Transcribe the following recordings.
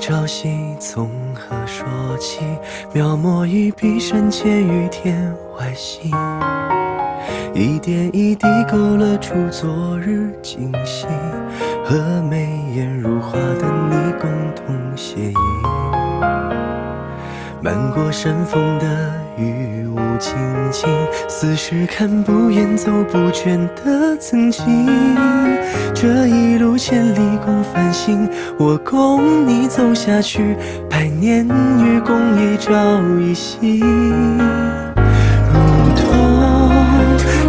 朝夕从何说起？描摹一笔山浅雨，天外星，一点一滴勾勒出昨日惊喜，和眉眼如画的你共同写意。漫过山峰的雨雾静静，似是看不厌走不倦的曾经。这一路千里共繁星，我共你走下去，百年与共一朝一夕。如同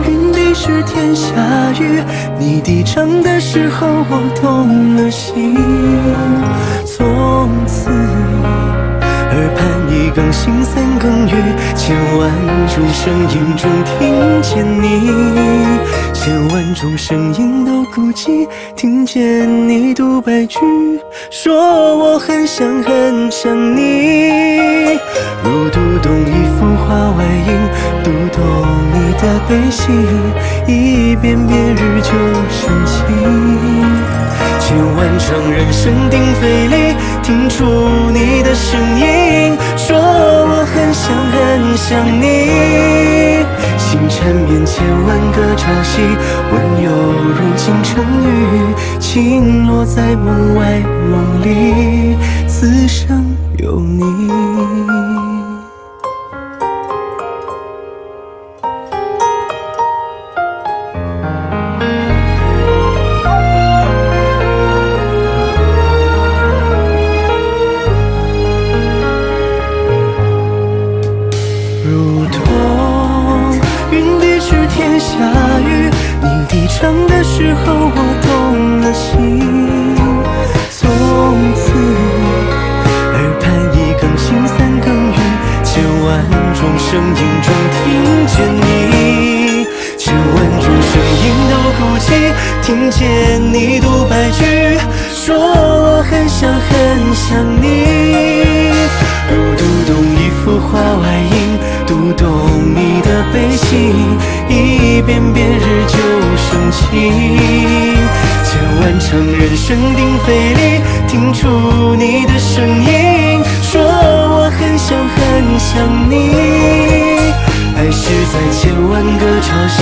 云低时天下雨，你低唱的时候我动了心，更新三更雨，千万种声音中听见你，千万种声音都孤寂，听见你独白句，说我很想很想你，如读懂一幅画外音，读懂你的悲喜，一遍遍日久生情。千万场人声鼎沸里，听出想你。心缠绵千万个朝夕，温柔如倾城雨，轻落在梦外梦里，此生有你。低唱的时候我动了心。从此耳畔一更新三更雨，千万种声音中听见你，千万种声音都哭泣，听见你读白句，说我很想很想你。如读懂一幅画外音，读懂你的悲喜，一遍遍日久生情。千万场人声鼎沸里，听出你的声音，说我很想很想你。爱是在千万个朝夕，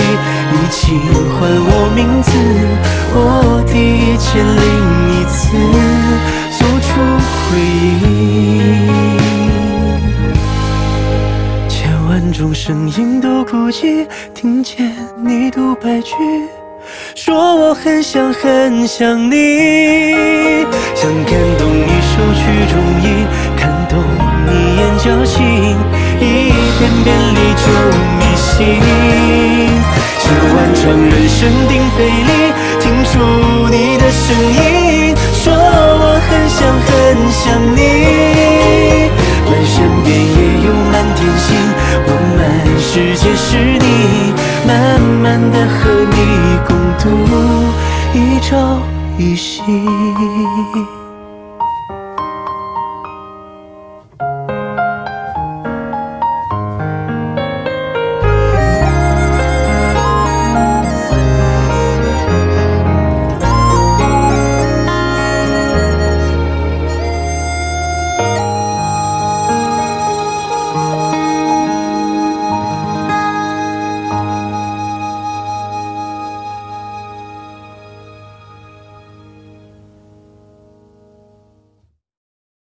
你轻唤我名字，我第一千零一次做出回应。音都孤寂，听见你读白句，说我很想很想你，想感动你手曲中意，看懂你眼角情，一遍遍历久弥新。千万场人声鼎沸里，听出你的声音，界是你，慢慢的和你共度一朝一夕。